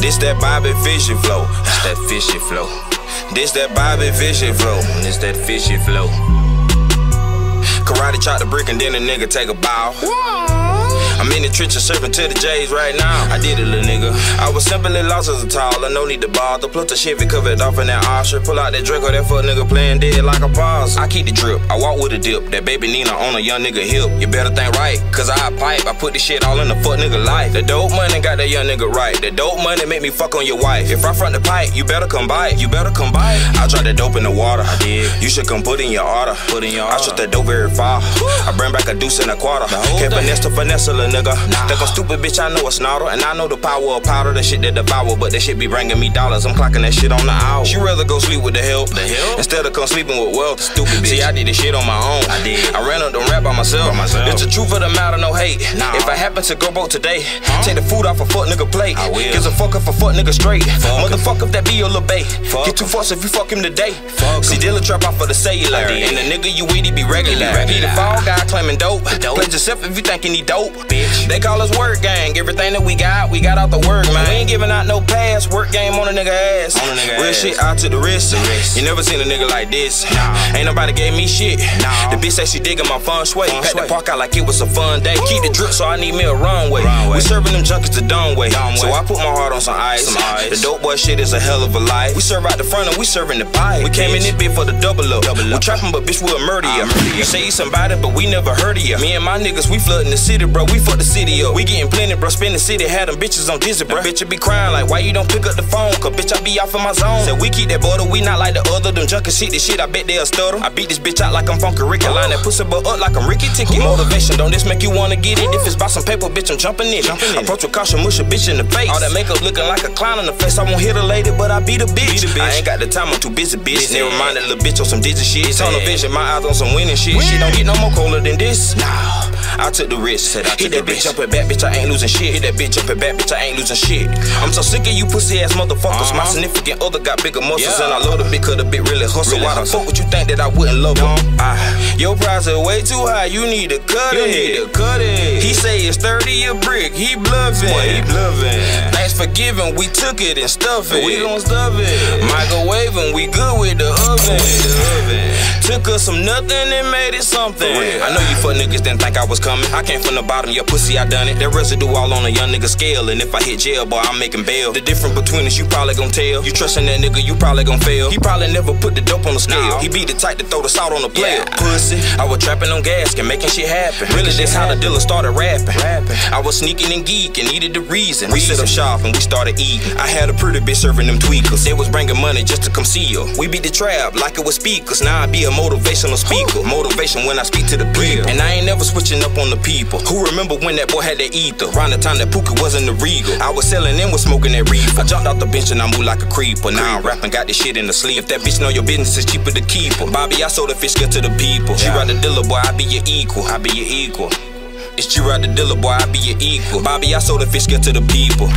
This that Bobby Fishy flow. It's that fishy flow. This that Bobby Fishy flow. It's that fishy flow. Karate chop the brick and then a nigga take a bow. I'm in the trenches serving to the J's right now. I did it, little nigga. I was simply lost as a taller, no need to bother. Plus the Chevy covered off in that Osher. Pull out that Draco, that fuck nigga playing dead like a pause. I keep the drip, I walk with a dip. That baby Nina on a young nigga hip. You better think right, cause I pipe. I put this shit all in the fuck nigga life. The dope money got that young nigga right. The dope money make me fuck on your wife. If I front the pipe, you better come by it. You better come by it. I drop that dope in the water. I did. You should come put in your order. Put in your order. I shot that dope very far. I bring back a deuce and a quarter. Can't finesse to finesse a little nigga. Nah. Think I'm stupid, bitch, I know a snorter. And I know the power of powder, the shit that devour. But that shit be bringing me dollars. I'm clocking that shit on the hour. She rather go sleep with the help. The help? Instead of come sleeping with wealth. Stupid bitch. See, I did this shit on my own. I did. I ran up the rap by myself. By myself. It's the truth of the matter, no hate. Nah. If I happen to go broke today, take the food off a fuck nigga plate. I will. Gives a fuck if a fuck nigga straight. Fuck Motherfucker, if that be your little bae. Fuck Get two fucks if you fuck him today. Fuck See, dealer trap off of the cellular. And the nigga you with, he be regular. He be He the fall guy claiming dope. dope. Play yourself if you thinking he dope. Bitch. They call us work gang. Everything that we got, we got out the work, man. We ain't giving out no pass. Work game on a nigga ass. On a nigga Real ass. shit out to the wrist. wrist. You never seen a nigga like this. Nah. Ain't nobody gave me shit. Nah. The bitch say she digging my fun sway. Pack the park out like it was a fun day. Keep the drip, so I need me a runway. Runway. We serving them junkies the dumb way. Dumb So way. I put my heart on some ice. Some ice. The dope boy shit is a hell of a life. We serve out the front and we serving the pipe. We came in this bitch for the double up. Double we up. trapping, but bitch, we'll murder ya. I'll murder ya. You say you somebody, but we never heard of ya. Me and my niggas, we flooding the city, bro. We fuck the city up. We getting plenty, bro. Spin the city, had them bitches on dizzy, bro. Bitch, you be crying like, why you don't pick up the phone? Cause bitch, I be off in my zone. Said we keep that border, we not like the other. Them junkies shit, this shit, I bet they'll stutter. I beat this bitch out like I'm Funky Ricky. Line that pussy but up like I'm Ricky Ticket. Motivation, don't this make you wanna get it? If it's about some paper, bitch, I'm jumping in. Jumping in. Approach with caution, mush a bitch in the face. All that makeup looking like a clown in the face. I won't hit a lady, but I beat a bitch. Beat a bitch. I ain't got the time, I'm too busy, bitch. Never mind that little bitch on some dizzy shit. Tunnel vision, my eyes on some winning shit. She don't get no more colder than this. Nah. I took the risk. Said I Hit that bitch up and back, bitch. I ain't losing shit. Hit that bitch up and back, bitch. I ain't losing shit. I'm so sick of you pussy ass motherfuckers. My Uh-huh. significant other got bigger muscles, Yeah. and I love the bitch 'cause the bitch really hustle. Really Why the hustle. fuck would you think that I wouldn't love her? Ah, your price is way too high. You need to cut You it. need to cut it. He say it's 30 a brick. He bluffing. Boy, he bluffing. Thanks for giving. We took it and stuff it. We gon' stuff it. Microwaving. We good with the oven. The oven. Took us some nothing and made it something. I know you fuck niggas didn't think I was coming. I came from the bottom, your pussy, I done it. That residue all on a young nigga scale. And if I hit jail, boy, I'm making bail. The difference between us, you probably gon' tell. You trusting that nigga, you probably gon' fail. He probably never put the dope on the scale. He be the type to throw the salt on the player. Yeah. Pussy, I was trapping on gas and making shit happen. Really, that's how the dealer started rapping. Rapping. I was sneaking and geeking, needed the reason. We Reason. set up shop and we started eating. I had a pretty bitch serving them tweakers. They was bringing money just to conceal. We beat the trap like it was speakers. Now I be a motivational speaker. Motivation when I speak to the people. And I ain't never switching up on the people. Who remember when that boy had that ether? Around the time that Pookie wasn't the regal. I was selling and was smoking that reefer. I jumped off the bench and I moved like a creeper. Now I'm rapping, got this shit in the sleeve. If that bitch know your business is cheaper to keep her. Bobby, I sold the fish good to the people. She ride the dealer, boy, I be your equal. I be your equal. It's G Roc the dealer, boy, I be your equal. Bobby, I sold the fish good to the people.